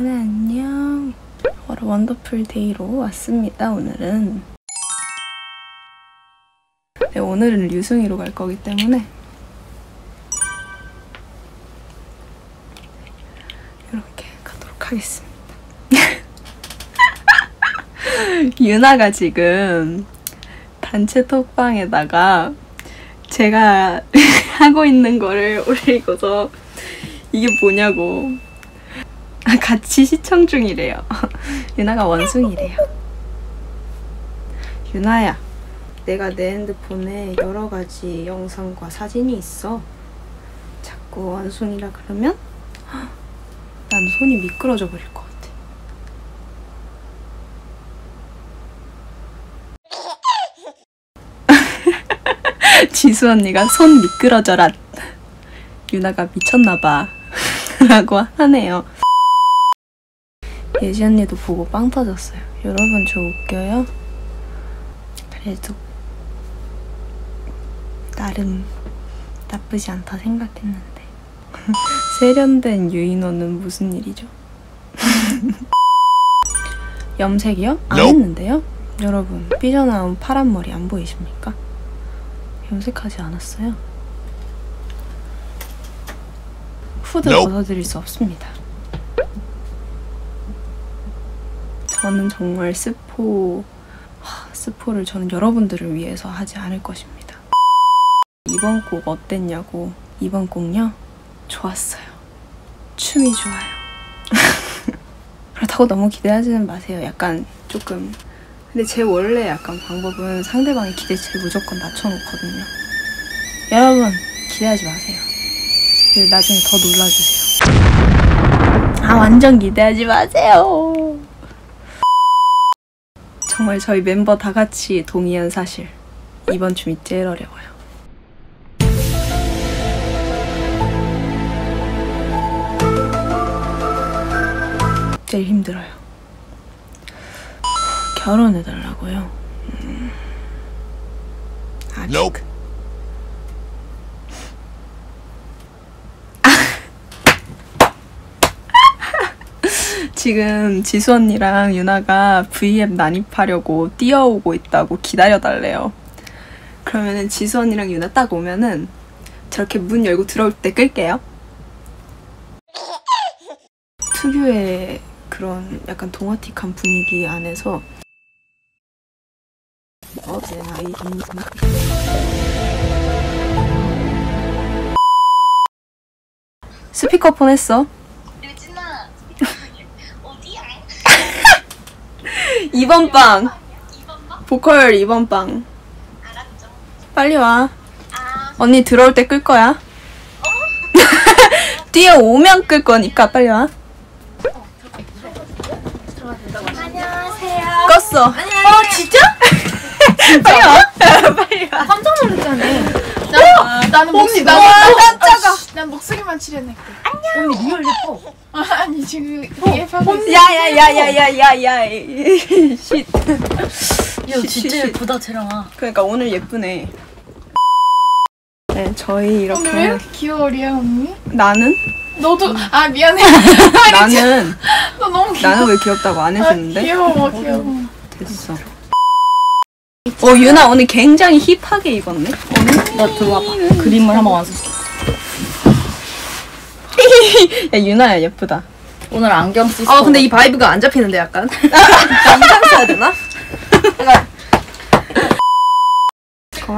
여러분 안녕. What a wonderful day로 왔습니다. 오늘은 네, 오늘은 류숭이로 갈 거기 때문에 이렇게 가도록 하겠습니다. 유나가 지금 단체 톡방에다가 제가 하고 있는 거를 올리고서 이게 뭐냐고 아, 같이 시청 중이래요. 유나가 원숭이래요. 유나야, 내가 내 핸드폰에 여러 가지 영상과 사진이 있어. 자꾸 원숭이라 그러면 난 손이 미끄러져 버릴 것 같아. 지수 언니가 손 미끄러져라. 유나가 미쳤나봐. 라고 하네요. 예지 언니도 보고 빵 터졌어요. 여러분 저 웃겨요? 그래도 나름 나쁘지 않다 생각했는데 세련된 유인원은 무슨 일이죠? 염색이요? 안. 했는데요? 여러분 삐져나온 파란 머리 안 보이십니까? 염색하지 않았어요. 후드. 벗어드릴 수 없습니다. 저는 정말 스포 하, 스포를 저는 여러분들을 위해서 하지 않을 것입니다. 이번 곡 어땠냐고 이번 곡요? 좋았어요. 춤이 좋아요. 그렇다고 너무 기대하지는 마세요. 약간 조금 근데 제 원래 약간 방법은 상대방의 기대치를 무조건 낮춰놓거든요. 여러분 기대하지 마세요. 나중에 더 놀라주세요. 아 완전 기대하지 마세요. 정말 저희 멤버 다 같이 동의한 사실. 이번 춤이 제일 어려워요. 제일 힘들어요. 결혼해달라고요. 음, 아직. 지금 지수 언니랑 유나가 V앱 난입하려고 뛰어오고 있다고 기다려달래요. 그러면은 지수 언니랑 유나 딱 오면은 저렇게 문 열고 들어올 때 끌게요. 특유의 그런 약간 동화틱한 분위기 안에서 어제 아이 스피커폰 했어? 유진아 어디야? 2번 방 2번 방? 보컬 2번 방 알았죠 빨리 와. 아 언니 들어올 때 끌 거야. 뛰어오면 끌 거니까 빨리 와. 안녕하세요. 껐어. 어 진짜? 빨리 와 빨리 와. 깜짝 놀랐잖아. 나, 나는 목소리 나 깜짝아. 난 목소리만 출연할게. 안녕. 언니 real 예뻐. 아, 아니 지금 예뻐. 야야야야야야야 쉿 야 진짜 예쁘다 채령아. 그러니까 오늘 예쁘네 네 저희 오늘 왜 이렇게 이렇게 귀여워 리아 언니? 나는 너도 아 미안해. 나는 너 너무 귀여워. 나는 왜 귀엽다고 안 아, 해주는데 귀여워 귀여워. 됐어 어 유나 오늘 굉장히 hip하게 입었네 나 들어와봐. 그림을 한번 완성시켜. 야 유나야 예쁘다 오늘 안경 쓰. 아 근데 이 vibe가 안 잡히는데 약간 안경 써야 되나?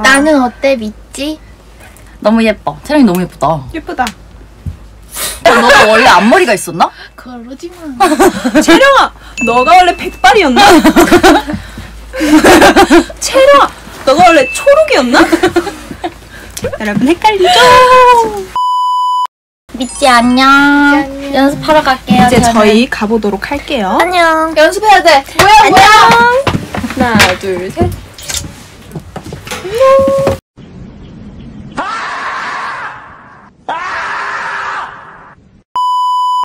나는 어때 믿지? 너무 예뻐. 채랑이 너무 예쁘다. 예쁘다 너가 원래 앞머리가 있었나? 그러지 마 채령아 너가 원래 백발이었나? 채령아 너가 원래 초록이었나? 여러분 헷갈리죠? 믿지 안녕. 연습하러 갈게요 이제 저는. 저희 가보도록 할게요. 안녕. 연습해야 돼. 뭐야 뭐야? 하나 둘 셋. 안녕